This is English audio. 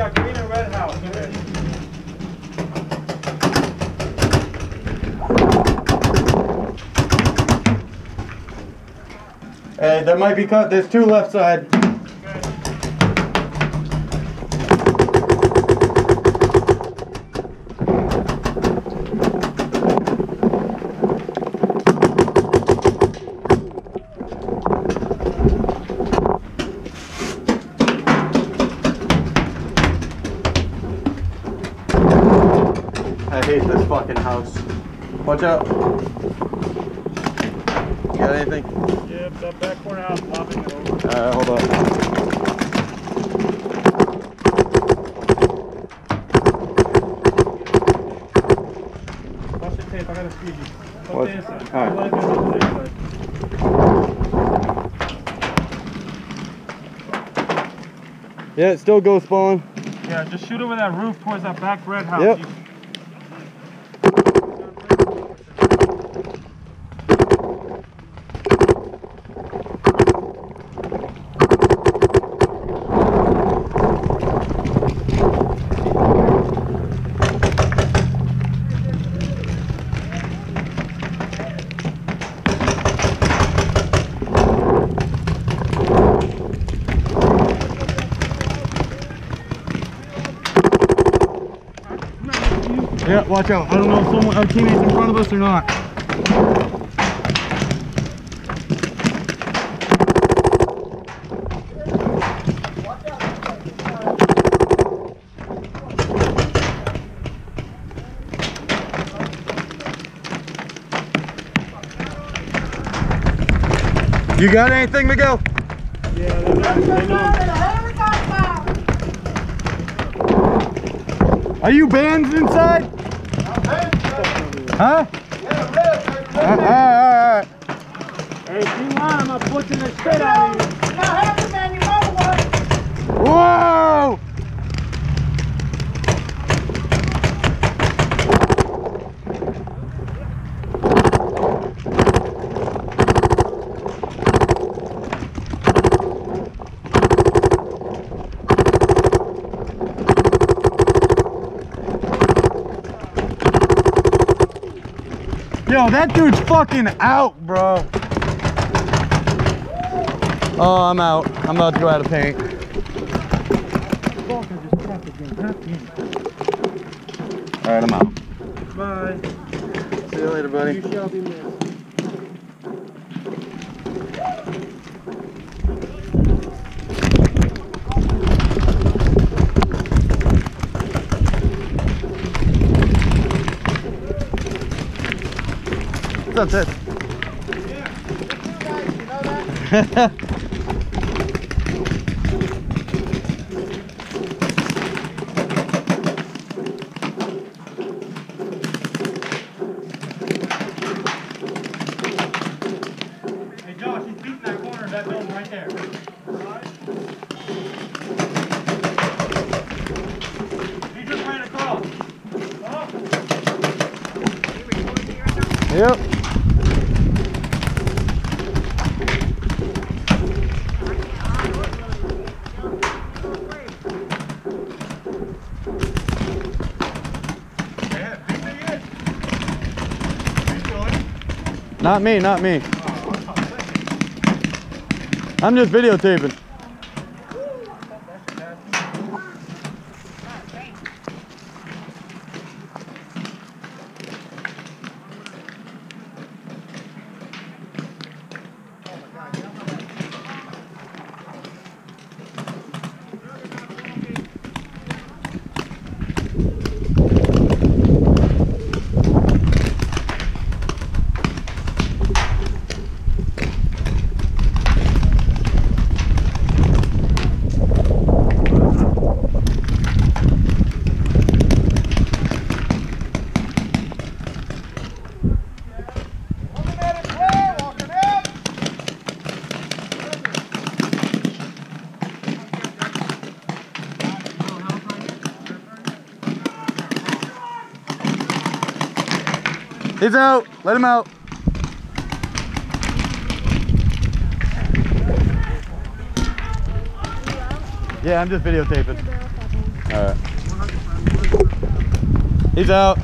got green and red house. Hey, that might be cut. There's two left side. I hate this fucking house. Watch out. You got anything? Yeah, that back corner out, popping it over. Alright, hold on. Watch the tape, I gotta speed you. What? Alright. Let it go to the inside. Yeah, it still goes spawn. Yeah, just shoot over that roof towards that back red house. Yep. You- Yeah, watch out. I don't know if someone, our teammates in front of us or not. You got anything, Miguel? Yeah. Are you bands inside? Huh? Uh, all right, all right. Hey, if you want, I'm gonna put you in the shit out of you. Whoa! Yo, that dude's fucking out, bro. Oh, I'm out. I'm about to go out of paint. Fuck, I just tapped again. God damn. All right, I'm out. Bye. See you later, buddy. You shall be missed. That's it. Hey, Josh, he's beating that corner of that building right there. He just ran across. Oh. Yep. Not me, not me. I'm just videotaping. He's out. Let him out. Yeah, I'm just videotaping. All right. He's out.